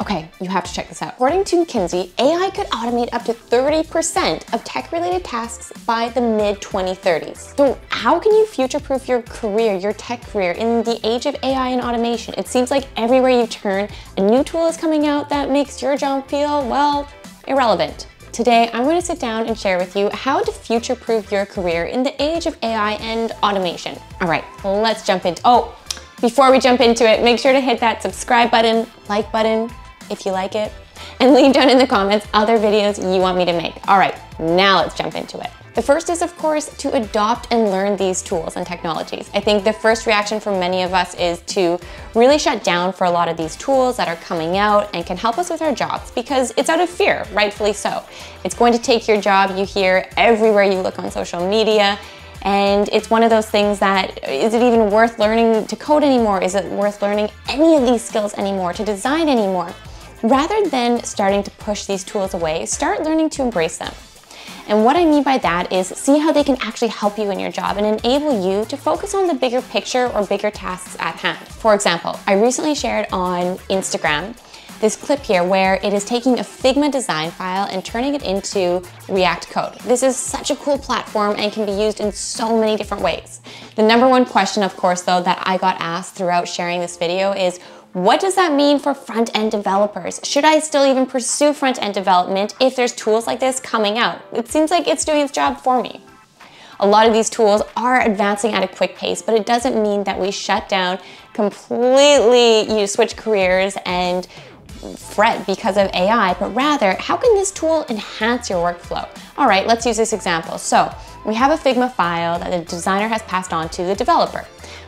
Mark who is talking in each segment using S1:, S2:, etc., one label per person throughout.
S1: Okay, you have to check this out. According to McKinsey, AI could automate up to 30% of tech-related tasks by the mid-2030s. So how can you future-proof your career, your tech career, in the age of AI and automation? It seems like everywhere you turn, a new tool is coming out that makes your job feel, well, irrelevant. Today, I'm going to sit down and share with you how to future-proof your career in the age of AI and automation. All right, let's jump into, oh, before we jump into it, make sure to hit that subscribe button, like button, if you like it, and leave down in the comments other videos you want me to make. All right, now let's jump into it. The first is, of course, to adopt and learn these tools and technologies. I think the first reaction from many of us is to really shut down for a lot of these tools that are coming out and can help us with our jobs because it's out of fear, rightfully so. It's going to take your job, you hear everywhere you look on social media, and it's one of those things that, is it even worth learning to code anymore? Is it worth learning any of these skills anymore, to design anymore? Rather than starting to push these tools away, start learning to embrace them. And what I mean by that is see how they can actually help you in your job and enable you to focus on the bigger picture or bigger tasks at hand. For example, I recently shared on Instagram this clip here where it is taking a Figma design file and turning it into React code. This is such a cool platform and can be used in so many different ways. The number one question, of course, though, that I got asked throughout sharing this video is, what does that mean for front-end developers? Should I still even pursue front-end development if there's tools like this coming out? It seems like it's doing its job for me. A lot of these tools are advancing at a quick pace, but it doesn't mean that we shut down completely, you switch careers and fret because of AI, but rather, how can this tool enhance your workflow? All right, let's use this example. So we have a Figma file that the designer has passed on to the developer.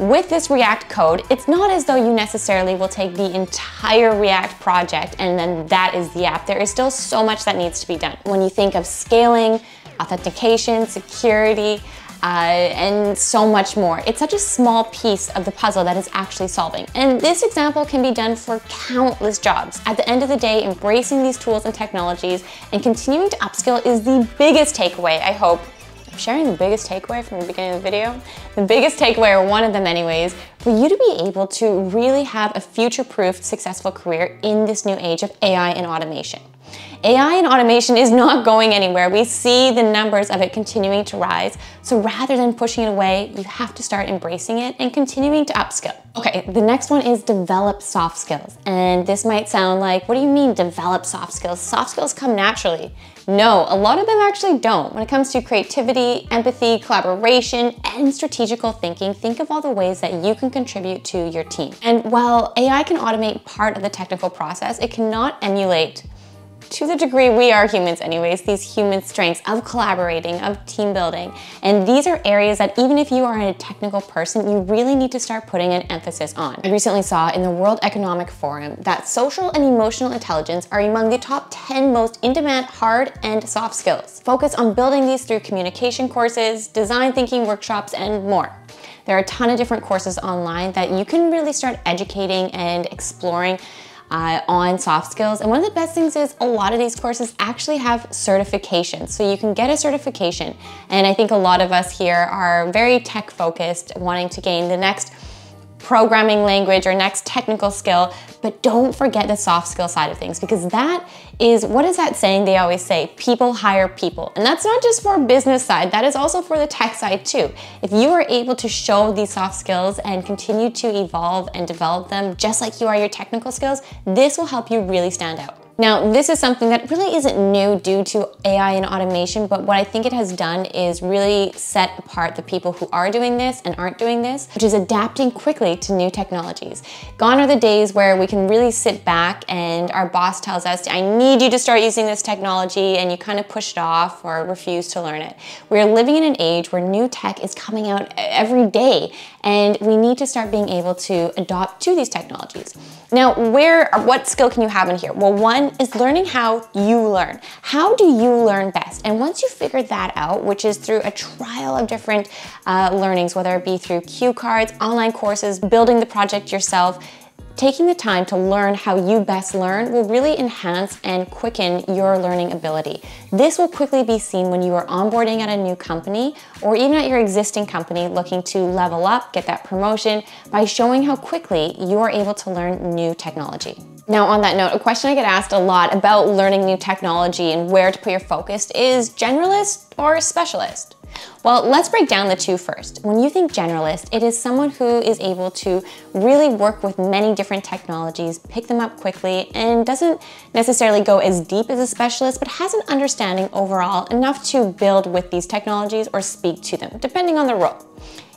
S1: With this React code, it's not as though you necessarily will take the entire React project and then that is the app. There is still so much that needs to be done. When you think of scaling, authentication, security, uh, and so much more. It's such a small piece of the puzzle that is actually solving. And this example can be done for countless jobs. At the end of the day, embracing these tools and technologies and continuing to upskill is the biggest takeaway, I hope, sharing the biggest takeaway from the beginning of the video. The biggest takeaway, or one of them anyways, for you to be able to really have a future-proof, successful career in this new age of AI and automation. AI and automation is not going anywhere. We see the numbers of it continuing to rise. So rather than pushing it away, you have to start embracing it and continuing to upskill. Okay, the next one is develop soft skills. And this might sound like, what do you mean develop soft skills? Soft skills come naturally. No, a lot of them actually don't. When it comes to creativity, empathy, collaboration, and strategical thinking, think of all the ways that you can contribute to your team. And while AI can automate part of the technical process, it cannot emulate to the degree we are humans anyways, these human strengths of collaborating, of team building. And these are areas that even if you are a technical person, you really need to start putting an emphasis on. I recently saw in the World Economic Forum that social and emotional intelligence are among the top 10 most in-demand hard and soft skills. Focus on building these through communication courses, design thinking workshops, and more. There are a ton of different courses online that you can really start educating and exploring uh, on soft skills. And one of the best things is a lot of these courses actually have certifications. So you can get a certification. And I think a lot of us here are very tech focused, wanting to gain the next programming language or next technical skill, but don't forget the soft skill side of things because that is, what is that saying they always say? People hire people. And that's not just for business side, that is also for the tech side too. If you are able to show these soft skills and continue to evolve and develop them just like you are your technical skills, this will help you really stand out. Now, this is something that really isn't new due to AI and automation, but what I think it has done is really set apart the people who are doing this and aren't doing this, which is adapting quickly to new technologies. Gone are the days where we can really sit back and our boss tells us, I need you to start using this technology, and you kind of push it off or refuse to learn it. We're living in an age where new tech is coming out every day, and we need to start being able to adopt to these technologies. Now, where, what skill can you have in here? Well, one is learning how you learn. How do you learn best? And once you figure that out, which is through a trial of different uh, learnings, whether it be through cue cards, online courses, building the project yourself, Taking the time to learn how you best learn will really enhance and quicken your learning ability. This will quickly be seen when you are onboarding at a new company or even at your existing company looking to level up, get that promotion by showing how quickly you are able to learn new technology. Now, on that note, a question I get asked a lot about learning new technology and where to put your focus is generalist or specialist? Well, let's break down the two first. When you think generalist, it is someone who is able to really work with many different technologies, pick them up quickly, and doesn't necessarily go as deep as a specialist, but has an understanding overall enough to build with these technologies or speak to them, depending on the role.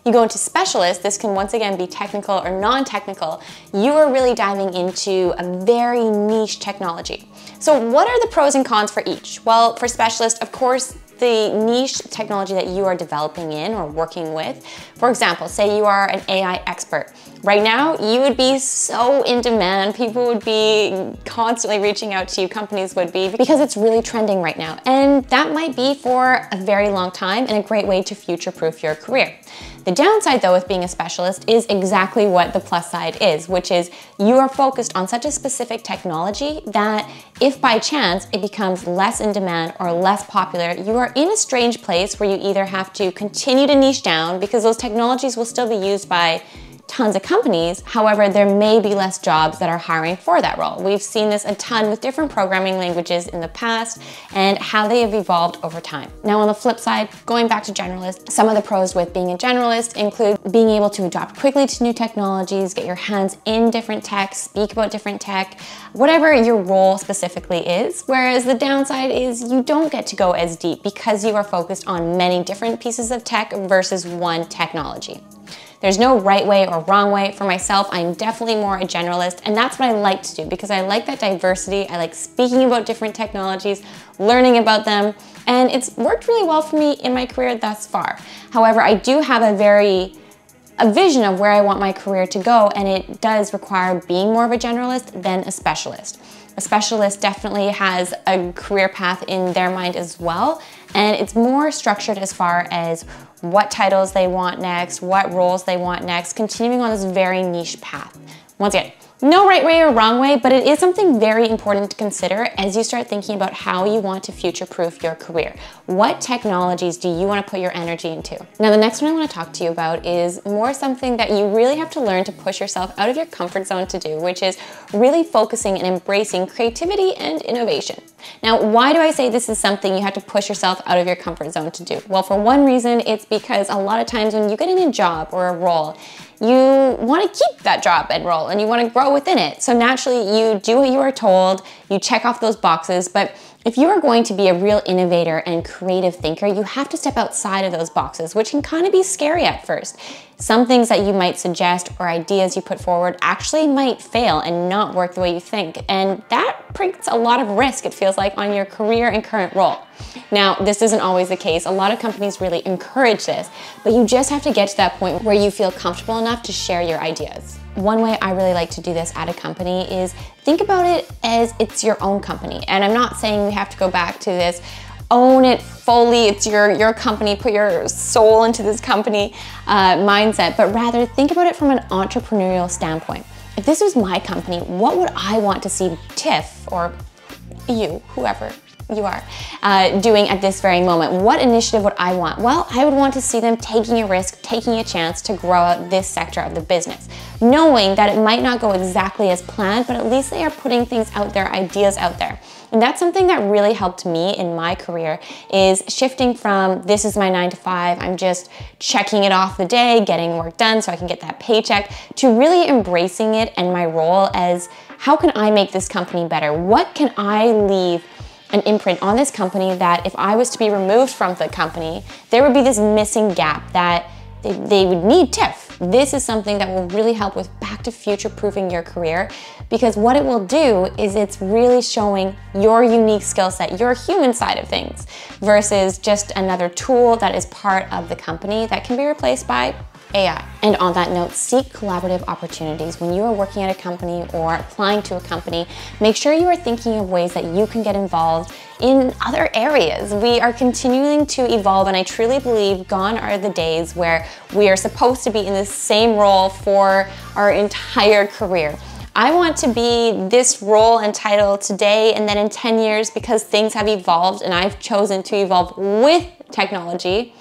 S1: You go into specialist, this can once again be technical or non-technical. You are really diving into a very niche technology. So what are the pros and cons for each? Well, for specialist, of course, the niche technology that you are developing in or working with. For example, say you are an AI expert. Right now, you would be so in demand. People would be constantly reaching out to you, companies would be, because it's really trending right now. And that might be for a very long time and a great way to future-proof your career. The downside though with being a specialist is exactly what the plus side is, which is you are focused on such a specific technology that if by chance it becomes less in demand or less popular, you are in a strange place where you either have to continue to niche down because those technologies will still be used by tons of companies. However, there may be less jobs that are hiring for that role. We've seen this a ton with different programming languages in the past and how they have evolved over time. Now on the flip side, going back to generalist, some of the pros with being a generalist include being able to adopt quickly to new technologies, get your hands in different tech, speak about different tech, whatever your role specifically is. Whereas the downside is you don't get to go as deep because you are focused on many different pieces of tech versus one technology. There's no right way or wrong way. For myself, I'm definitely more a generalist, and that's what I like to do because I like that diversity. I like speaking about different technologies, learning about them, and it's worked really well for me in my career thus far. However, I do have a very a vision of where I want my career to go, and it does require being more of a generalist than a specialist. A specialist definitely has a career path in their mind as well, and it's more structured as far as what titles they want next, what roles they want next, continuing on this very niche path. Once again, no right way or wrong way, but it is something very important to consider as you start thinking about how you want to future-proof your career. What technologies do you want to put your energy into? Now, the next one I want to talk to you about is more something that you really have to learn to push yourself out of your comfort zone to do, which is really focusing and embracing creativity and innovation. Now, why do I say this is something you have to push yourself out of your comfort zone to do? Well, for one reason, it's because a lot of times when you get in a job or a role, you want to keep that job and role and you want to grow within it. So naturally you do what you are told, you check off those boxes, but if you are going to be a real innovator and creative thinker, you have to step outside of those boxes, which can kind of be scary at first. Some things that you might suggest or ideas you put forward actually might fail and not work the way you think. And that brings a lot of risk, it feels like, on your career and current role. Now, this isn't always the case. A lot of companies really encourage this, but you just have to get to that point where you feel comfortable enough to share your ideas. One way I really like to do this at a company is think about it as it's your own company. And I'm not saying we have to go back to this own it fully, it's your, your company, put your soul into this company uh, mindset, but rather think about it from an entrepreneurial standpoint. If this was my company, what would I want to see Tiff or you, whoever, you are, uh, doing at this very moment. What initiative would I want? Well, I would want to see them taking a risk, taking a chance to grow out this sector of the business, knowing that it might not go exactly as planned, but at least they are putting things out there, ideas out there. And that's something that really helped me in my career is shifting from this is my nine to five, I'm just checking it off the day, getting work done so I can get that paycheck, to really embracing it and my role as how can I make this company better? What can I leave an imprint on this company that if I was to be removed from the company, there would be this missing gap that they, they would need Tiff. This is something that will really help with back to future proofing your career because what it will do is it's really showing your unique skill set, your human side of things versus just another tool that is part of the company that can be replaced by AI. And on that note, seek collaborative opportunities. When you are working at a company or applying to a company, make sure you are thinking of ways that you can get involved in other areas. We are continuing to evolve and I truly believe gone are the days where we are supposed to be in the same role for our entire career. I want to be this role and title today and then in 10 years because things have evolved and I've chosen to evolve with technology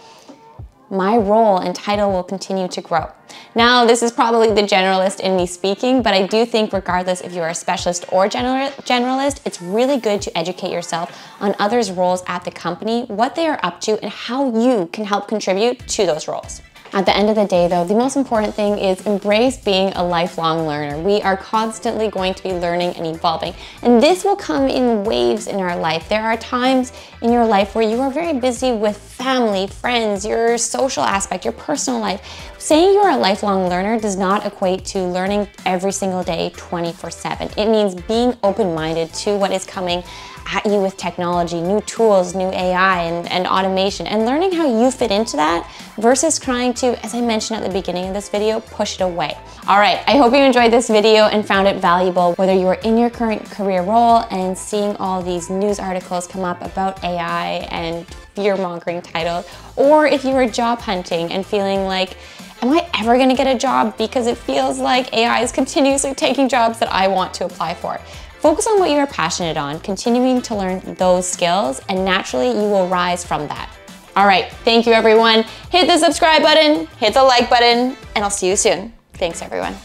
S1: my role and title will continue to grow. Now, this is probably the generalist in me speaking, but I do think regardless if you're a specialist or general, generalist, it's really good to educate yourself on others' roles at the company, what they are up to, and how you can help contribute to those roles. At the end of the day though, the most important thing is embrace being a lifelong learner. We are constantly going to be learning and evolving. And this will come in waves in our life. There are times in your life where you are very busy with family, friends, your social aspect, your personal life. Saying you're a lifelong learner does not equate to learning every single day 24 7. It means being open minded to what is coming at you with technology, new tools, new AI and, and automation, and learning how you fit into that versus trying to, as I mentioned at the beginning of this video, push it away. All right, I hope you enjoyed this video and found it valuable, whether you are in your current career role and seeing all these news articles come up about AI and fear-mongering titles, or if you are job hunting and feeling like, am I ever gonna get a job because it feels like AI is continuously taking jobs that I want to apply for. Focus on what you are passionate on, continuing to learn those skills, and naturally you will rise from that. All right, thank you everyone. Hit the subscribe button, hit the like button, and I'll see you soon. Thanks everyone.